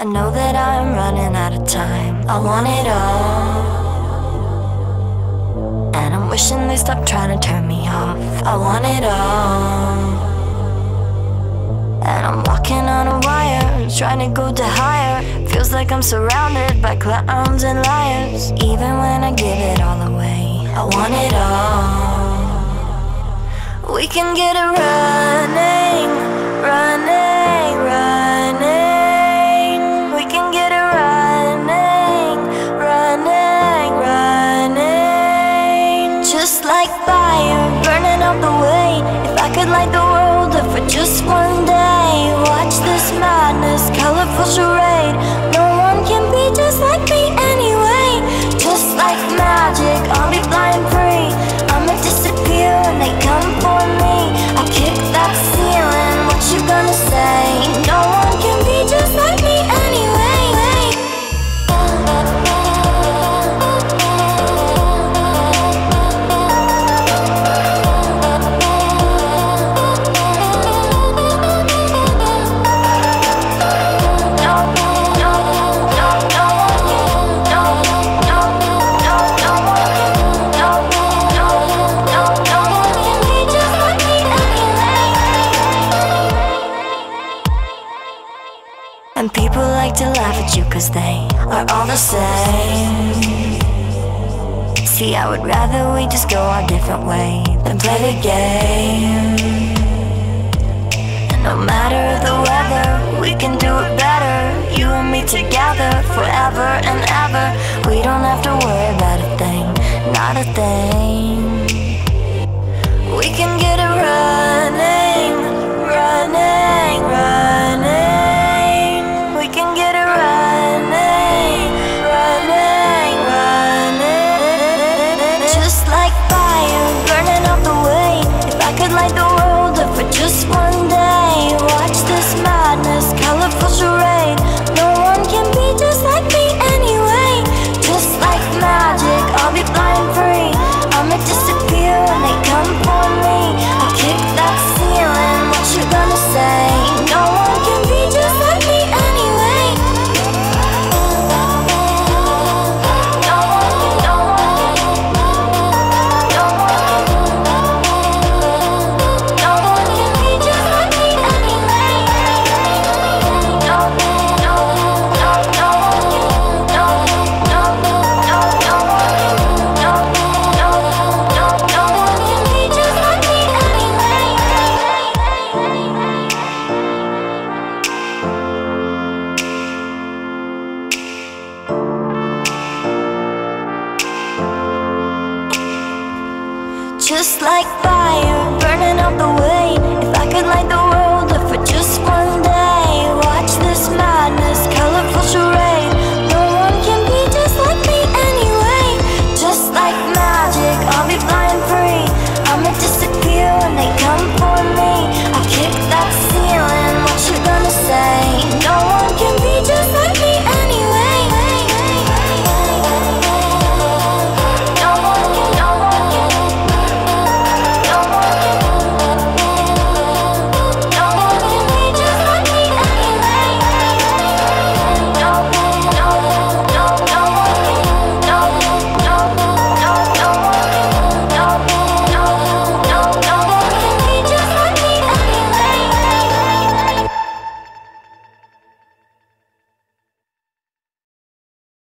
I know that I'm running out of time. I want it all. And I'm wishing they stop trying to turn me off. I want it all. And I'm walking on a wire, trying to go to higher. Feels like I'm surrounded by clowns and liars. Even when I give it all away, I want it all. We can get it light the And people like to laugh at you cause they are all the same. See, I would rather we just go our different way Than play the game. And no matter the weather, we can do it better. You and me together, forever and ever. We don't have to worry about a thing, not a thing. just like fire burning up the way.